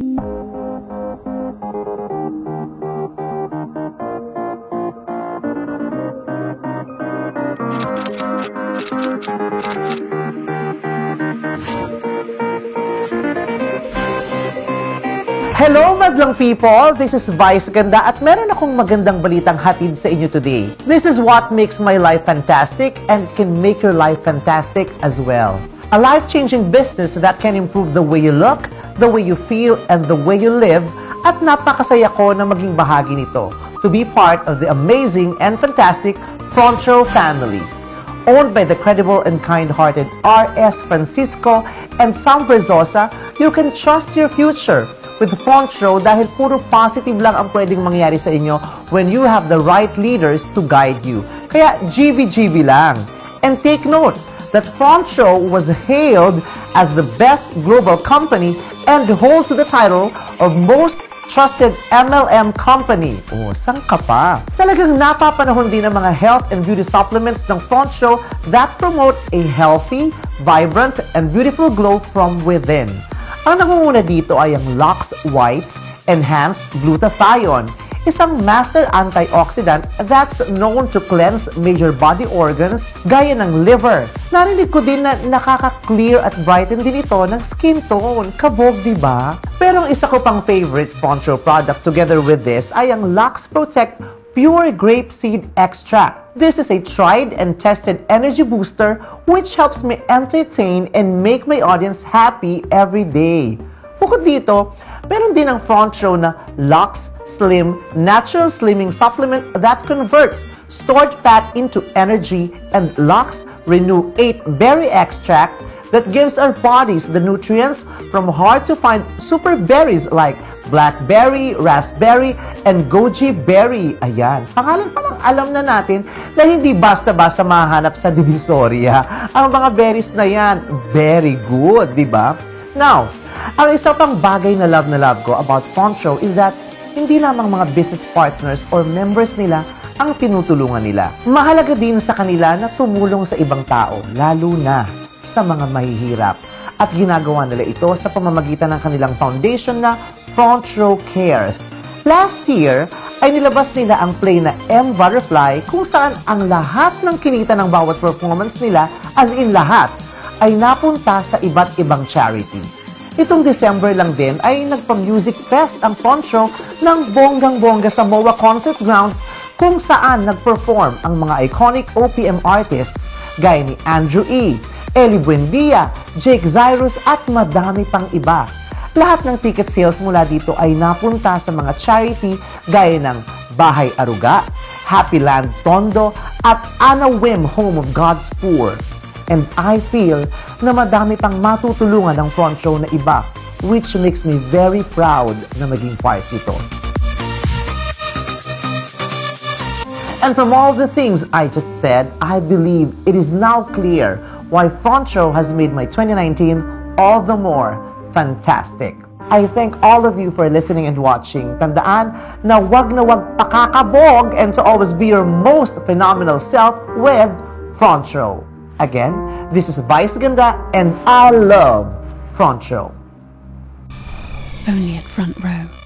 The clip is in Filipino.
Hello, madlang people! This is Vice Ganda at meron akong magandang balitang hatid sa inyo today. This is what makes my life fantastic and can make your life fantastic as well. A life-changing business that can improve the way you look, the way you feel, and the way you live at napakasaya ko na maging bahagi nito to be part of the amazing and fantastic Front Row family. Owned by the credible and kind-hearted R.S. Francisco and Sam Verzosa, you can trust your future with Front Row dahil puro positive lang ang pwedeng mangyari sa inyo when you have the right leaders to guide you. Kaya GB-GB lang. And take note that Front Row was hailed as the best global company and holds the title of most trusted MLM company. Oh, saan pa? Talagang napapanahon din ang mga health and beauty supplements ng Front that promote a healthy, vibrant, and beautiful glow from within. Ang nangunguna dito ay ang Lux White Enhanced Glutathione, isang master antioxidant that's known to cleanse major body organs gaya ng liver. Narinig ko din na nakaka-clear at brighten din ito ng skin tone. Kabog, di ba? Pero ang isa ko pang favorite Poncho product together with this ay ang Lux Protect Pure Grape Seed Extract. This is a tried and tested energy booster which helps me entertain and make my audience happy every day. Bukod dito, meron din ang front row na Lux Slim Natural Slimming Supplement that converts stored fat into energy and Lux Renew 8 Berry Extract that gives our bodies the nutrients from hard-to-find super berries like blackberry, raspberry, and goji berry. Ayan. Pangalan pa lang alam na natin na hindi basta-basta mahanap sa Divisoria. Ang mga berries na yan, very good, di ba? Now, ang isa pang bagay na love na love ko about Font Show is that hindi lamang mga business partners or members nila ang tinutulungan nila. Mahalaga din sa kanila na tumulong sa ibang tao, lalo na sa mga mahihirap. At ginagawa nila ito sa pamamagitan ng kanilang foundation na Front Row Cares. Last year, ay nilabas nila ang play na M Butterfly kung saan ang lahat ng kinita ng bawat performance nila, as in lahat, ay napunta sa iba't ibang charity. Itong December lang din ay nagpa-music fest ang Row ng bonggang-bongga sa MOA Concert Grounds kung saan nag-perform ang mga iconic OPM artists gaya ni Andrew E., Ellie Buendia, Jake Zyrus at madami pang iba. Lahat ng ticket sales mula dito ay napunta sa mga charity gaya ng Bahay Aruga, Happy Land Tondo at Anna Wim Home of God's Poor. And I feel na madami pang matutulungan ng front show na iba which makes me very proud na maging part nito. And from all the things I just said, I believe it is now clear why Front Show has made my 2019 all the more fantastic. I thank all of you for listening and watching. Tandaan na wag na wag pakakabog and to always be your most phenomenal self with Front Show. Again, this is Vice Ganda and I love Front Show. Only at Front Row.